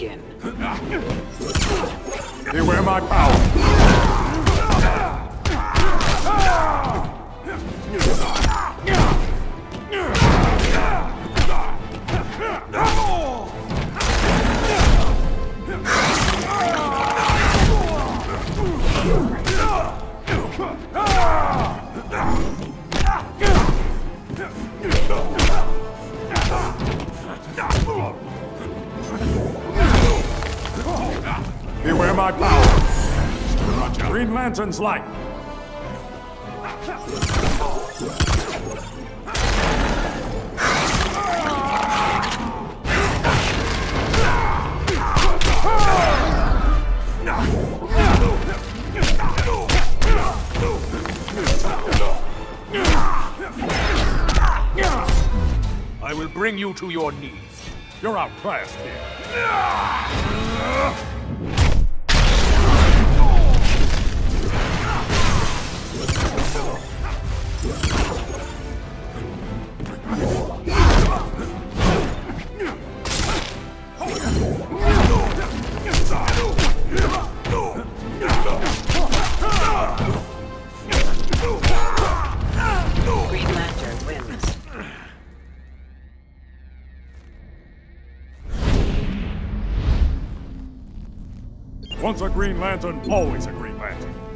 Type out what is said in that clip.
begin. Beware my power. Beware my power. Green Lantern's light. I will bring you to your knees. You're outclassed here. Once a Green Lantern, always a Green Lantern.